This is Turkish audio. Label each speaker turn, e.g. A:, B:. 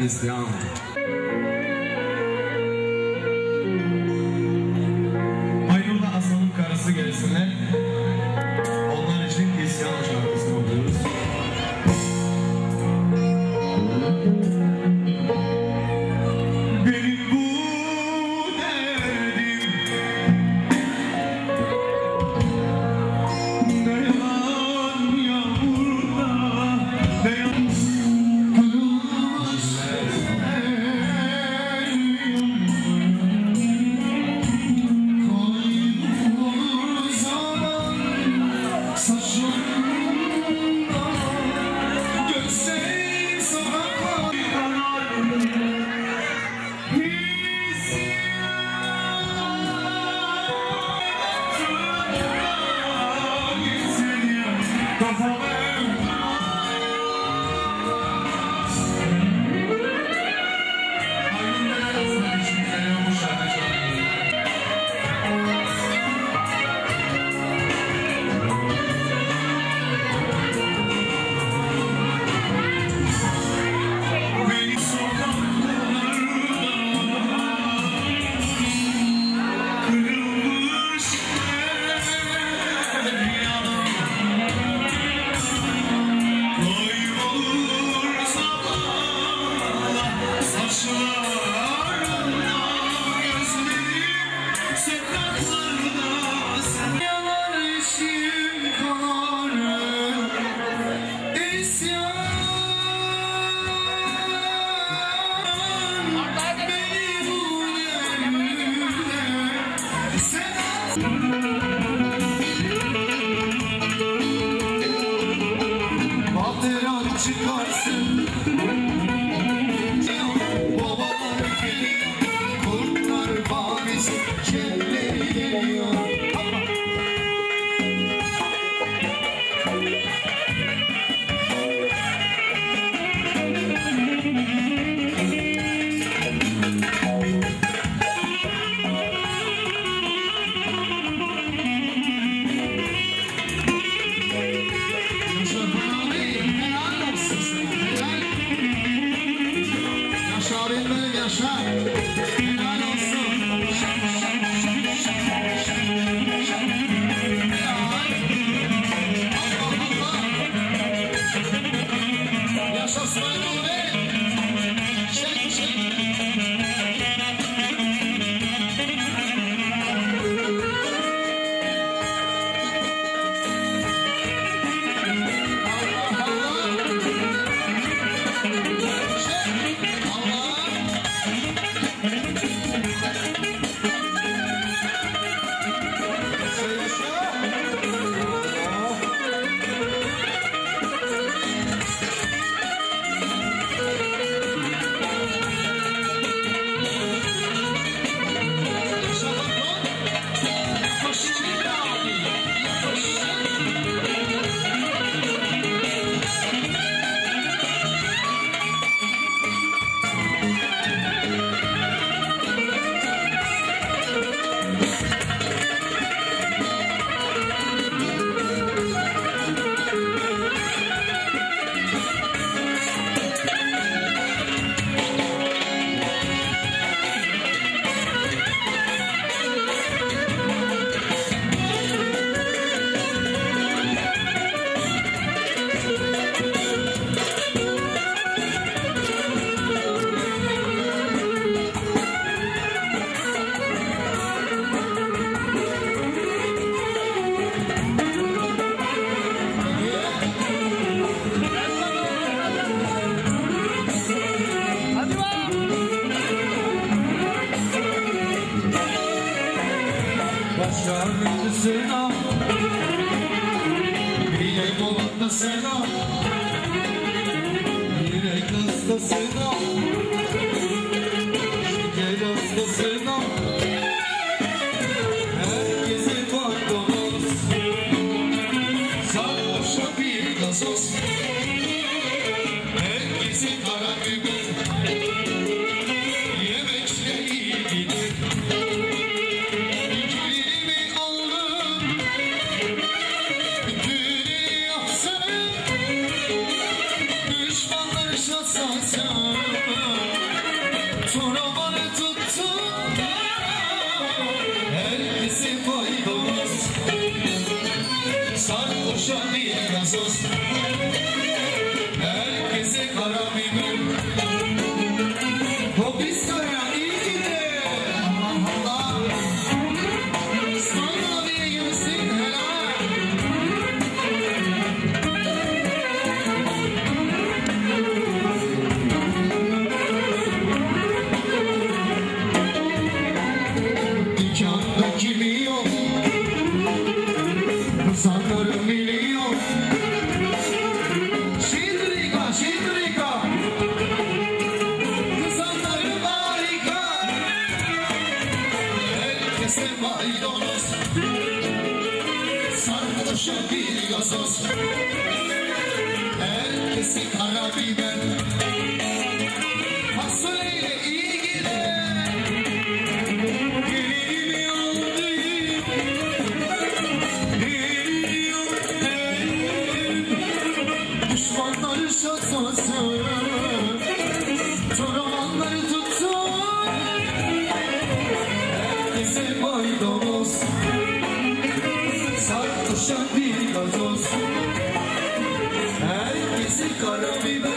A: is down. çıkarsın. shot. şarkı selam Yine kolunda selam Yine kızda selam kokuyor sos Herkesi kara biber Fasulyeyle iyi gider Dilim yandı Dilim yandı Düşmanları şatmasın Çorap It'll be back.